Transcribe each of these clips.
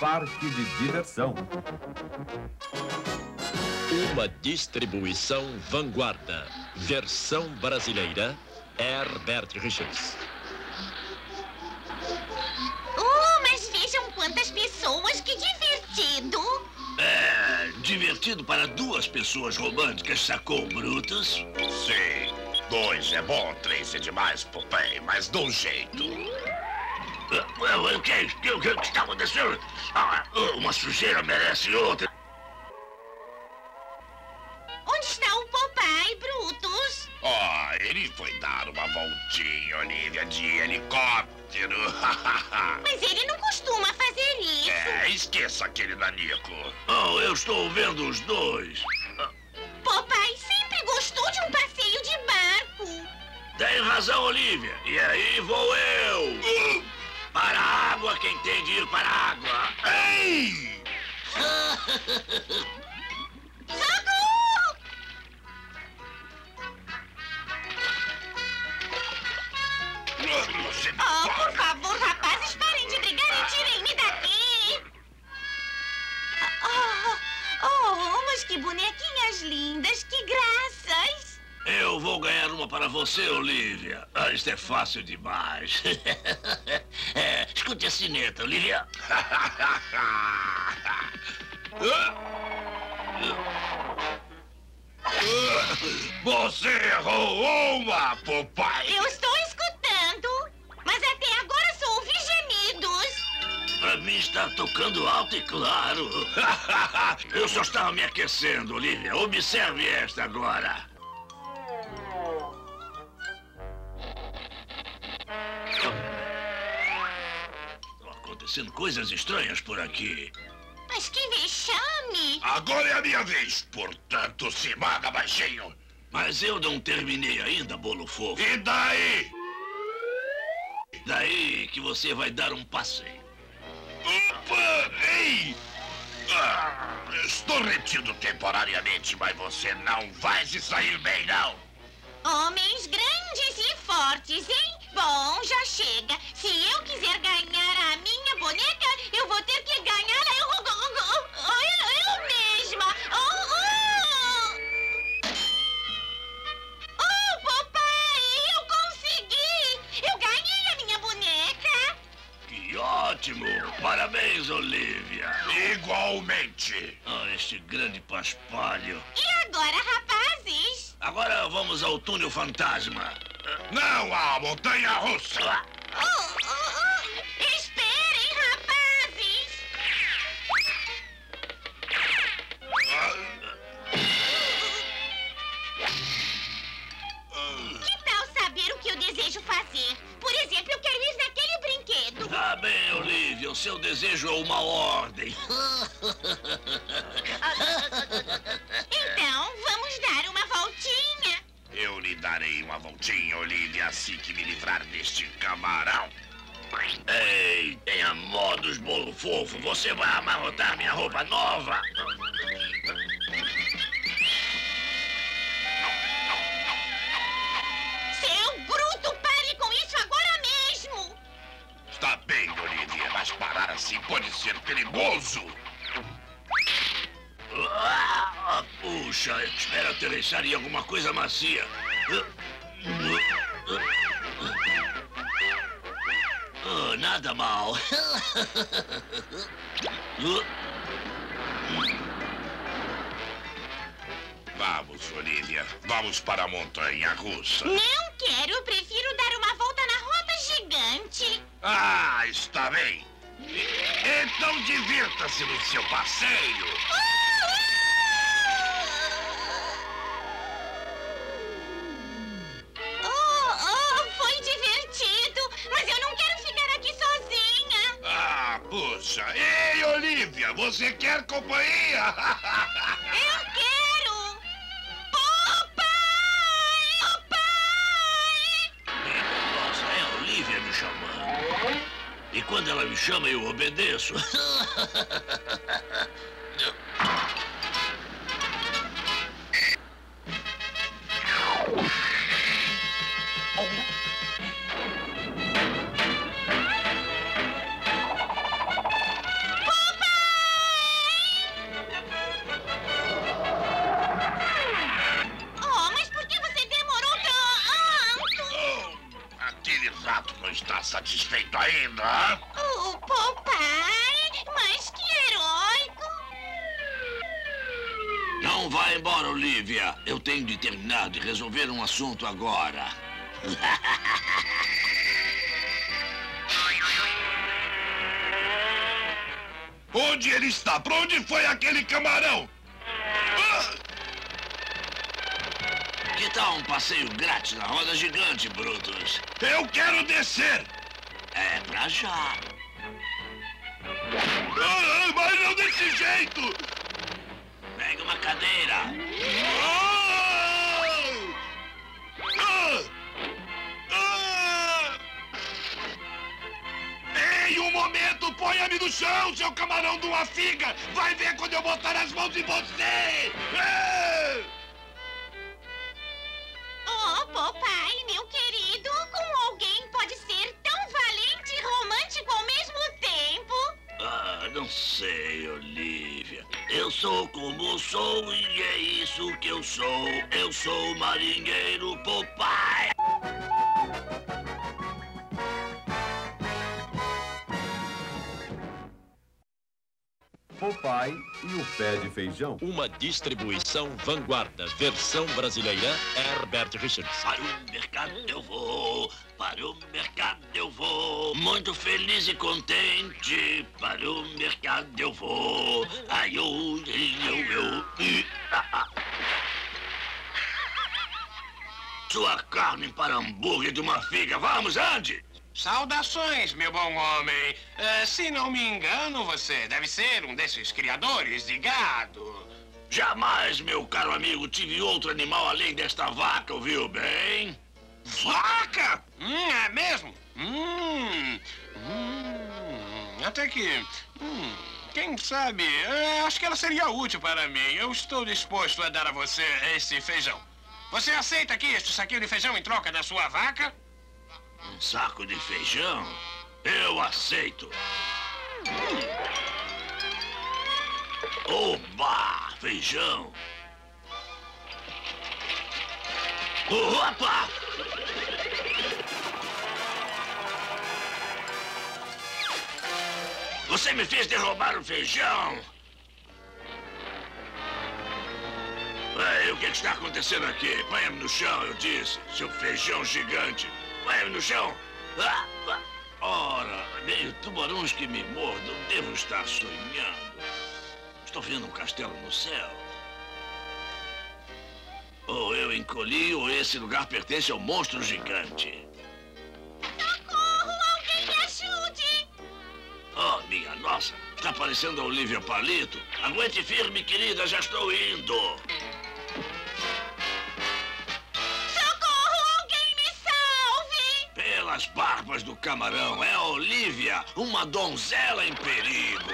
parque de diversão. Uma distribuição vanguarda. Versão brasileira, Herbert Richards. Oh, mas vejam quantas pessoas, que divertido! É divertido para duas pessoas românticas, sacou, Brutus? Sim. Dois é bom, três é demais, Popeye, mas dá um jeito. O que, o que, está acontecendo? Ah, uma sujeira merece outra. Onde está o Popeye, Brutus? Oh, ele foi dar uma voltinha, Olivia, de helicóptero. Mas ele não costuma fazer isso. é, esqueça aquele nanico. Oh, eu estou vendo os dois. Popeye sempre gostou de um passeio de barco. Tem razão, Olivia. E aí vou eu. Para a água, quem tem de ir para a água. Ei! Socorro! Você Oh, por favor, rapazes, parem de brigar e tirem-me daqui. Oh, oh, mas que bonequinhas lindas, que graças. Eu vou ganhar uma para você, Olivia. Ah, isto é fácil demais. escute a sineta, Olivia. Você errou uma, Popeye. Eu estou escutando, mas até agora só ouvi gemidos. Pra mim está tocando alto e claro. Eu só estava me aquecendo, Olivia. Observe esta agora. Acontecendo coisas estranhas por aqui. Mas que vexame. Agora é a minha vez, portanto, se maga baixinho. Mas eu não terminei ainda, bolo fofo. E daí? Daí que você vai dar um passeio. Opa! Ei! Ah, estou retido temporariamente, mas você não vai se sair bem, não. Homens grandes e fortes, hein? Bom, já chega. Paspalho. E agora, rapazes? Agora vamos ao túnel fantasma. Não há montanha russa. Oh, oh, oh. Esperem, rapazes! Que tal saber o que eu desejo fazer? Por exemplo, eu quero ir naquele brinquedo. Tá bem, Olivia. O seu desejo é uma ordem. darei uma voltinha, Olivia, assim que me livrar deste camarão. Ei, tenha modos, bolo fofo. Você vai amarrotar minha roupa nova. Seu bruto, pare com isso agora mesmo. Está bem, Olivia, mas parar assim pode ser perigoso. Ah, puxa, espero aterrissar em alguma coisa macia. Ah, nada mal. Vamos, Olivia, vamos para a montanha russa. Não quero, eu prefiro dar uma volta na roda gigante. Ah, está bem. Então divirta-se no seu passeio. Oh, Puxa. Ei, Olivia, você quer companhia? Eu quero! Papai! Papai! Nossa, é a Olivia me chamando. E quando ela me chama, eu obedeço. Não vá embora, Olivia. Eu tenho de terminar de resolver um assunto agora. Onde ele está? Pra onde foi aquele camarão? Ah! Que tal um passeio grátis na roda gigante, Brutus? Eu quero descer! É pra já. Ah, mas não desse jeito! Cadeira. Ei, um momento! Ponha-me no chão, seu camarão de uma figa! Vai ver quando eu botar as mãos em você! Oh, Popeye, meu querido, como alguém pode ser tão valente e romântico ao mesmo tempo? Ah, não sei, Olivia. Eu sou como sou e é isso que eu sou. Eu sou marinheiro Popeye. Popeye e o pé de feijão. Uma distribuição vanguarda, versão brasileira, Herbert Richards. Para o mercado eu vou, para o mercado eu vou. Muito feliz e contente, para o mercado eu vou. Ai, eu, eu, eu. Sua carne para hambúrguer de uma figa. Vamos, Andy! Saudações, meu bom homem. Eh, se não me engano, você deve ser um desses criadores de gado. Jamais, meu caro amigo, tive outro animal além desta vaca, ouviu bem? Vaca? Hum, é mesmo? Hum, hum, até que, hum, quem sabe, eh, acho que ela seria útil para mim. Eu estou disposto a dar a você esse feijão. Você aceita aqui este saquinho de feijão em troca da sua vaca? Um saco de feijão? Eu aceito. Oba! Feijão! Opa! Você me fez derrubar o feijão! Ei, o que, que está acontecendo aqui? Põe-me no chão, eu disse. Seu feijão gigante. Põe-me no chão. Ora, meio tubarões que me mordam. Devo estar sonhando. Estou vendo um castelo no céu. Ou eu encolhi, ou esse lugar pertence ao monstro gigante. Socorro, alguém me ajude! Oh, minha nossa, está parecendo a Olivia Palito. Aguente firme, querida, já estou indo. Do camarão, é a Olivia, uma donzela em perigo.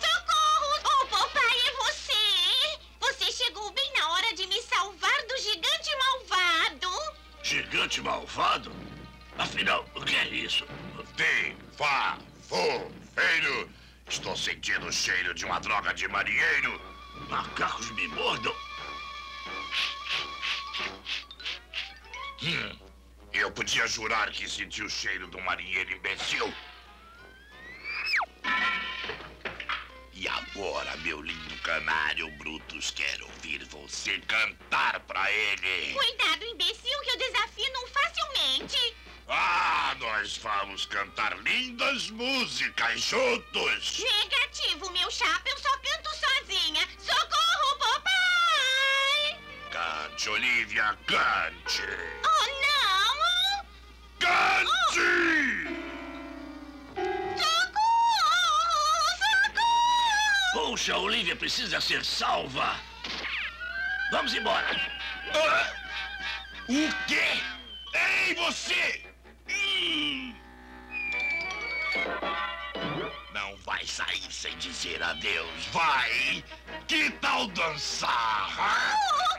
Socorro! Oh, Popeye, é você? Você chegou bem na hora de me salvar do gigante malvado. Gigante malvado? Afinal, o que é isso? Tem, vá, vou, feiro. Estou sentindo o cheiro de uma droga de marinheiro. Macacos me mordam? Hum, eu podia jurar que senti o cheiro um marinheiro imbecil. E agora, meu lindo canário, Brutus, quero ouvir você cantar pra ele. Cuidado, imbecil, que eu desafio não facilmente. Ah, nós vamos cantar lindas músicas juntos. Negativo, meu chapa, eu só canto sozinha. Socorro, Popeye! Cante, Olivia, cante. Oh! Cante! Socorro! Socorro! Poxa, a Olivia precisa ser salva. Vamos embora. Ah, o quê? Ei, você! Hum. Não vai sair sem dizer adeus, vai! Que tal dançar? hã?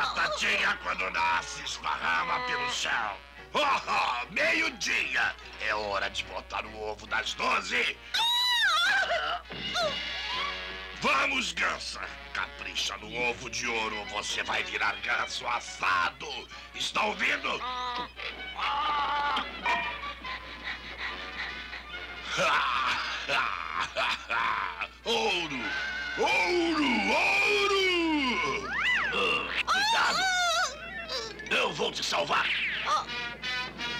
Batatinha quando nasce esparrama pelo chão. Oh, oh, Meio-dia! É hora de botar o ovo das doze! Vamos, Gansa. Capricha no ovo de ouro, ou você vai virar ganso assado. Está ouvindo? ouro! Salvar! Oh,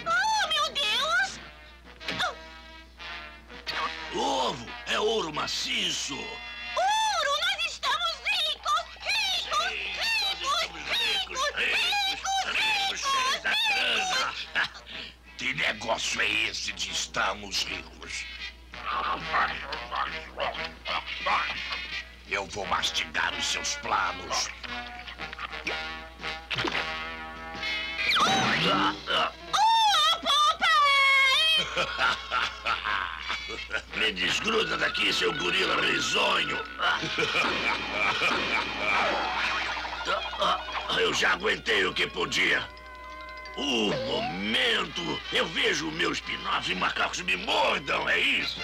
oh, meu Deus! Ovo é ouro maciço! Ouro, nós estamos ricos! Ricos! Ricos! Ricos! Ricos! cheios da grana! Que negócio é esse de estarmos ricos? Eu vou mastigar os seus planos. Oh, papai! Me desgruda daqui, seu gorila risonho! Eu já aguentei o que podia. Um momento! Eu vejo meus spin-offs e macacos me mordam, é isso?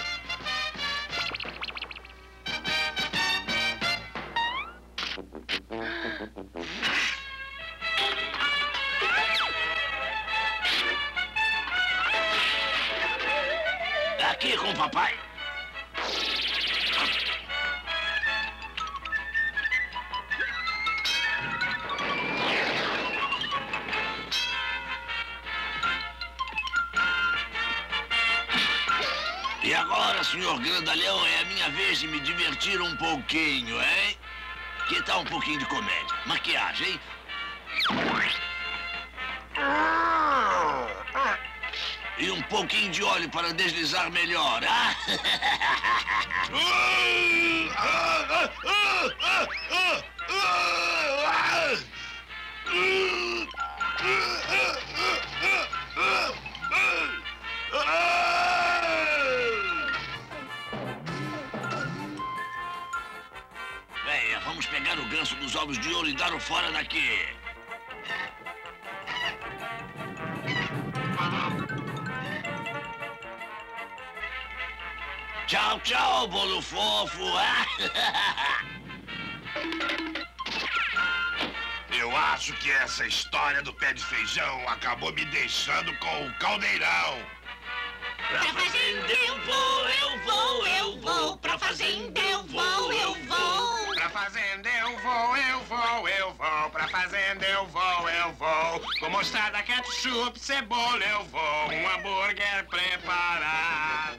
Aqui com o papai. E agora, senhor Grandalhão, é a minha vez de me divertir um pouquinho, hein? Que tal um pouquinho de comédia? Maquiagem, hein? E um pouquinho de óleo para deslizar melhor, ah? Venha, vamos pegar o ganso dos ovos de ouro e dar o fora daqui. Tchau, tchau, bolo fofo. Eu acho que essa história do pé de feijão acabou me deixando com o caldeirão. Pra fazenda eu vou, eu vou, eu vou. Pra fazenda eu vou, eu vou. Pra fazenda eu vou, eu vou, eu vou. Pra fazenda eu vou, eu vou. Com mostarda, ketchup, cebola eu vou. Um hambúrguer preparar.